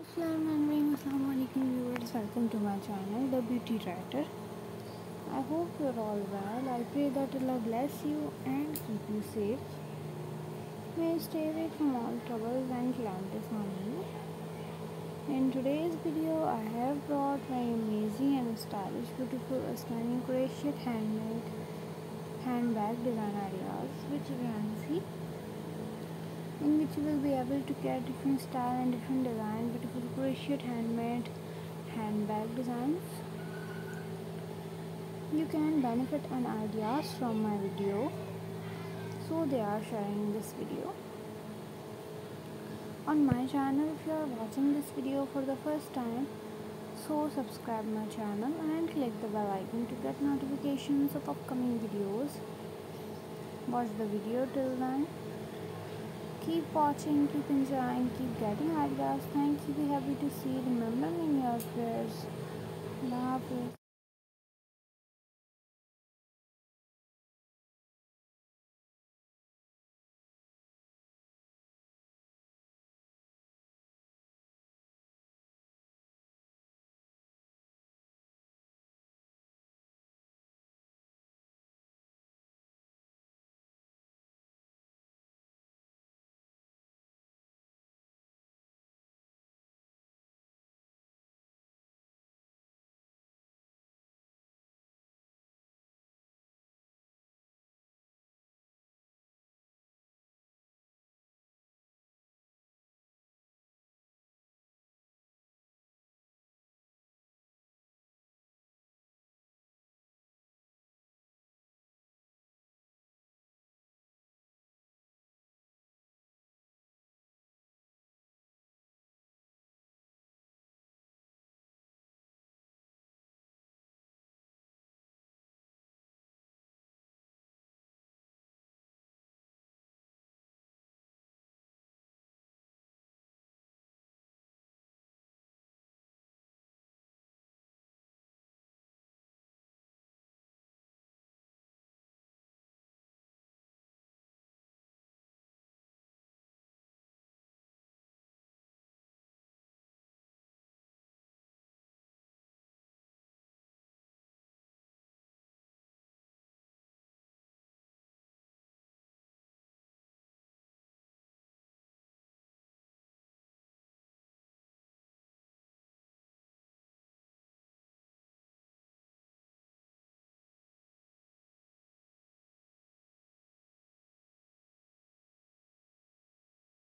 Assalamualaikum viewers welcome to my channel the beauty writer. I hope you're all well. I pray that Allah bless you and keep you safe. May you stay away from all troubles and calamities on you in today's video I have brought very amazing and stylish beautiful stunning crochet handmade handbag design ideas which you can see in which you will be able to get different style and different design beautiful crochet handmade handbag designs. You can benefit and ideas from my video. So they are sharing this video. On my channel if you are watching this video for the first time so subscribe my channel and click the bell icon to get notifications of upcoming videos. Watch the video till then Keep watching, keep enjoying, keep getting ideas. Thank you. Be happy to see. Remember me in your prayers. Love